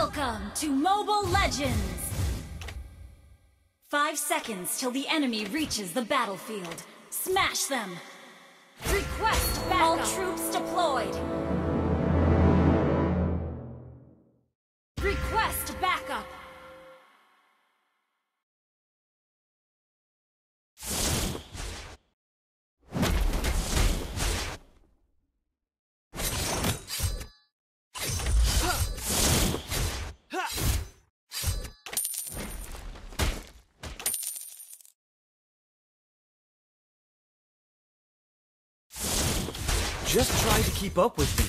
Welcome to Mobile Legends! Five seconds till the enemy reaches the battlefield. Smash them! Request backup! All troops deployed! Just try to keep up with me.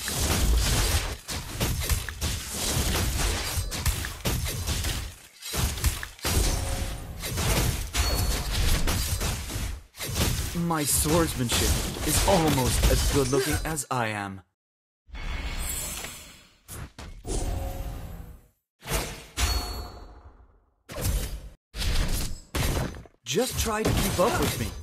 My swordsmanship is almost as good looking as I am. Just try to keep up with me.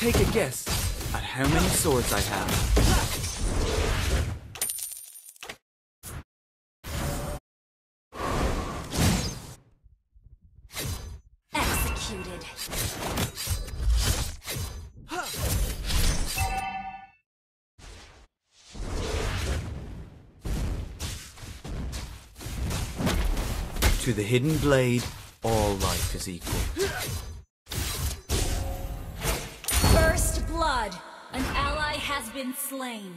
Take a guess at how many swords I have. Executed. To the hidden blade, all life is equal. An ally has been slain.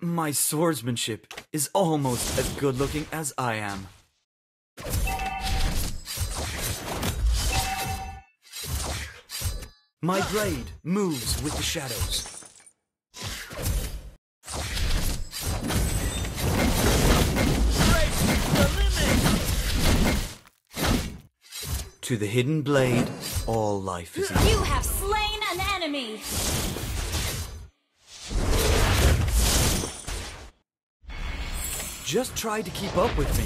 My swordsmanship is almost as good looking as I am. My blade moves with the shadows. To the hidden blade, all life is equal. You have slain an enemy! Just try to keep up with me.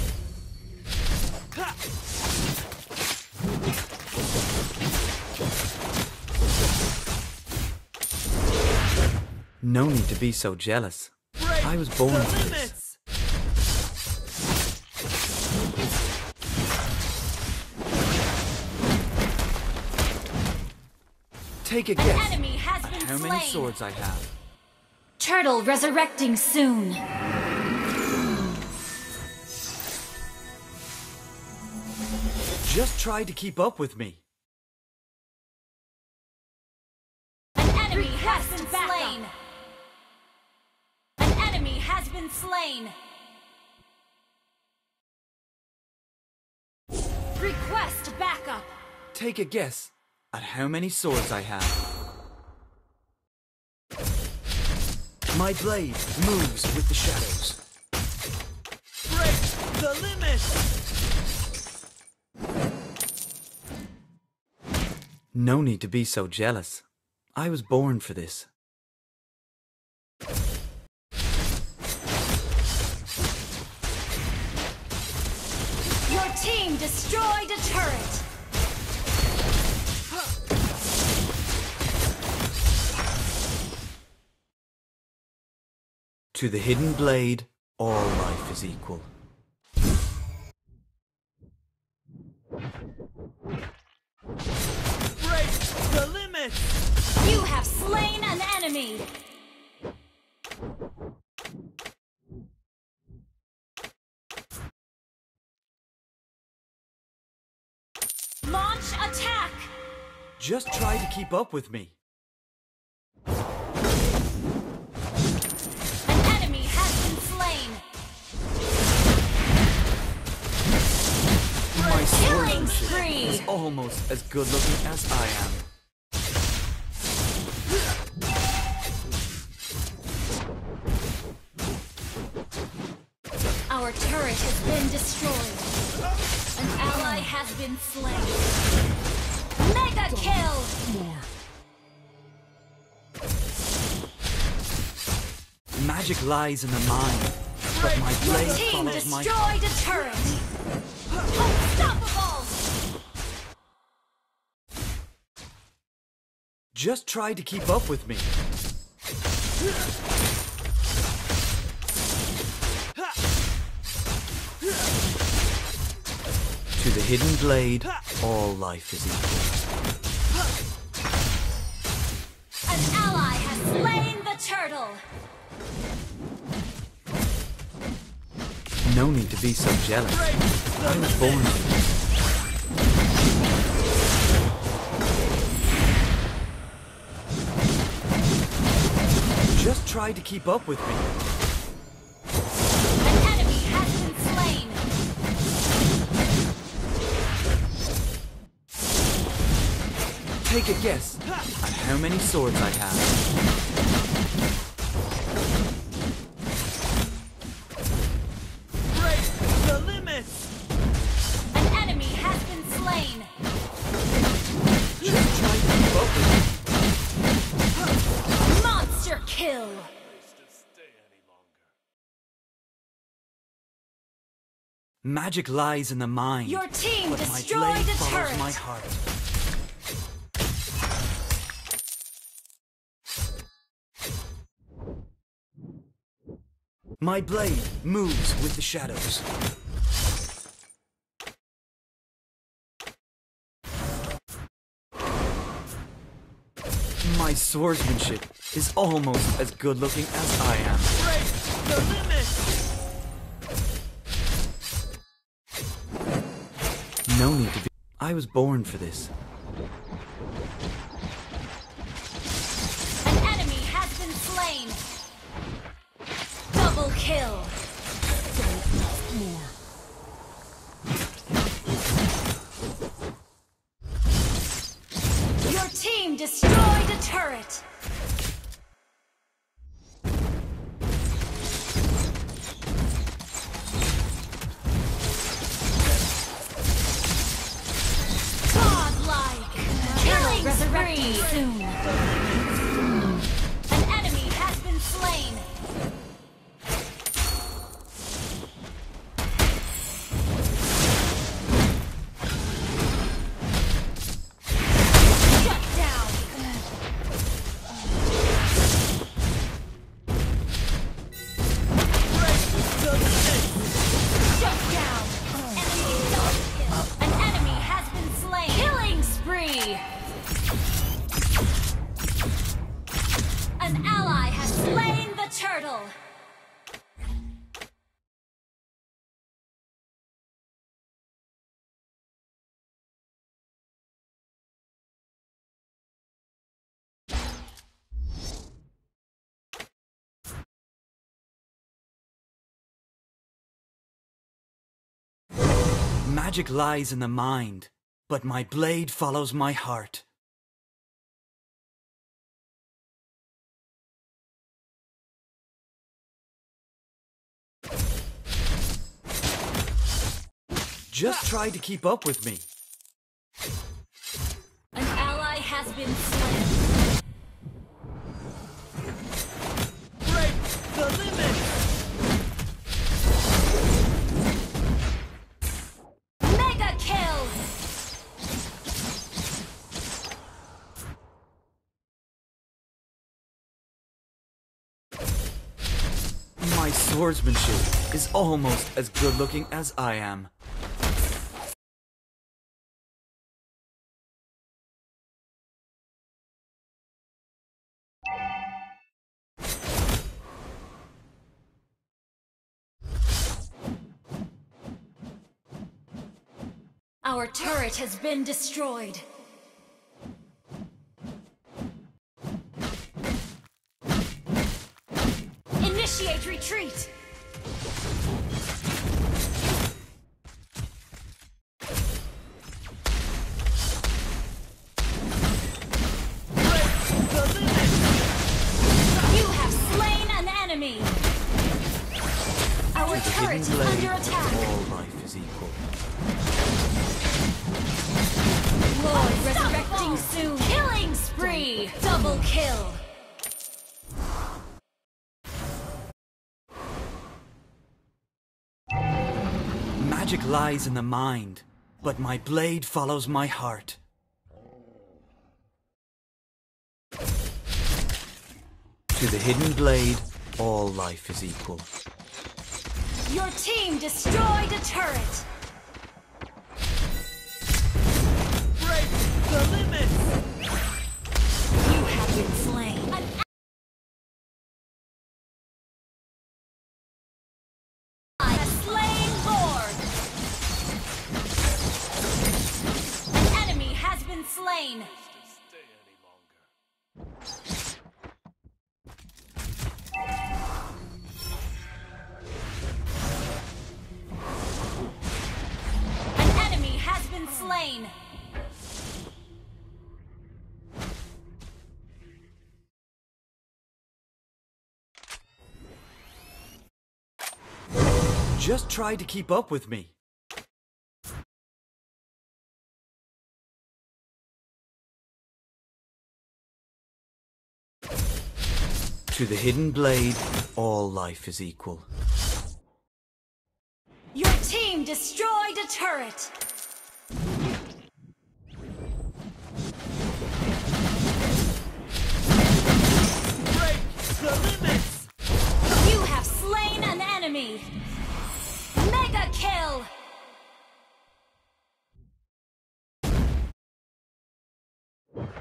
No need to be so jealous. I was born for this. Take a guess enemy has been how slain! many swords I have. Turtle resurrecting soon. Just try to keep up with me. An enemy has been slain! An enemy has been slain! Request backup! Take a guess at how many swords I have. My blade moves with the shadows. Break the limit! No need to be so jealous. I was born for this. Your team destroyed a turret! To the hidden blade, all life is equal. Break the limit! You have slain an enemy! Launch attack! Just try to keep up with me. Killing spree! is almost as good looking as I am. Our turret has been destroyed. An ally has been slain. Mega kill! Magic lies in the mind. but my blade team follows my destroyed a turret. Unstoppable. Just try to keep up with me. To the hidden blade, all life is equal. An ally has slain the turtle. No need to be so jealous. I was born Just try to keep up with me. An enemy has been slain. Take a guess at how many swords I have. Kill. Magic lies in the mind. Your team but my destroyed blade a turret. my heart. My blade moves with the shadows. My swordsmanship is almost as good looking as I am. Break the limits! No need to be. I was born for this. An enemy has been slain. Double kill. Magic lies in the mind, but my blade follows my heart. Just try to keep up with me. An ally has been slain. Swordsmanship is almost as good looking as I am. Our turret has been destroyed. Initiate retreat. Break the limits! You have slain an enemy. Our turret is under attack. all life is equal. Lord resurrecting soon. Killing spree. Double kill. Magic lies in the mind, but my blade follows my heart. To the hidden blade, all life is equal. Your team destroyed a turret. Break the limits! You have been slain. Just try to keep up with me. To the hidden blade, all life is equal. Your team destroyed a turret.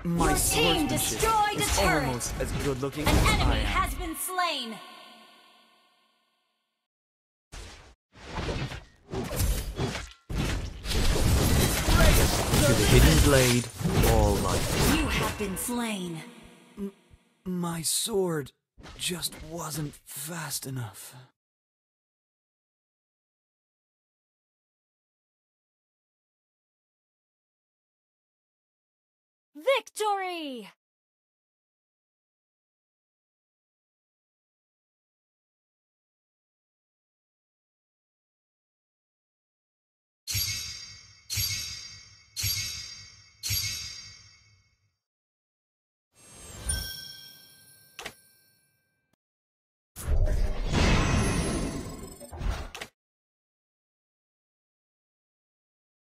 My Your team destroyed a is turret. almost as good looking An as I enemy am. has been slain. To the hidden blade, all life. You have been slain. My sword just wasn't fast enough. Victory!